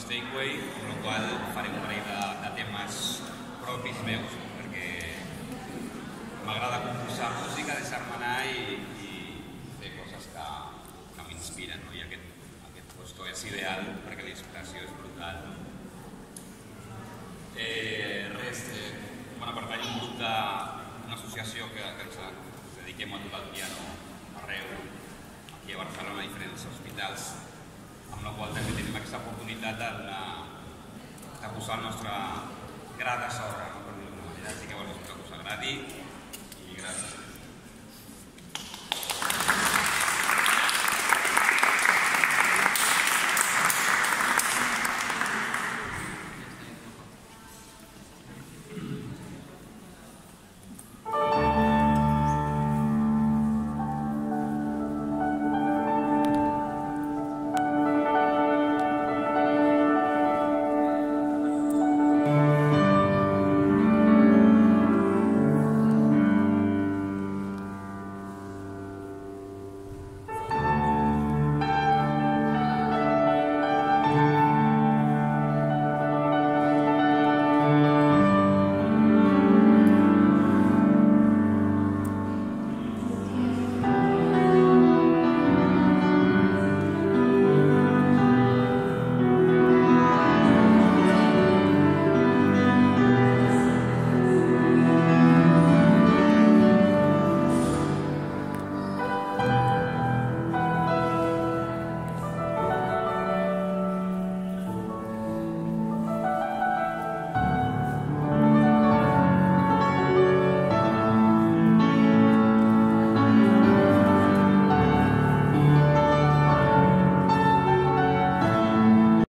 Stakeway, amb la qual farem un parell de, de temes propis meus, perquè m'agrada composar música, deixar-me anar i, i fer coses que, que m'inspiren, no? i aquest, aquest posto és ideal perquè la inspiració és brutal. No? Eh, res, eh, bueno, pertany a un grup d'una associació que, que ens, ens dediquem a tocar el piano arreu, aquí a Barcelona, a diferents hospitals, amb la qual també tenim aquesta oportunitat de, de, de posar el nostre gra de sorra, no? per dir-ho d'alguna manera. Així que, bueno, espero que us agradi i gràcies.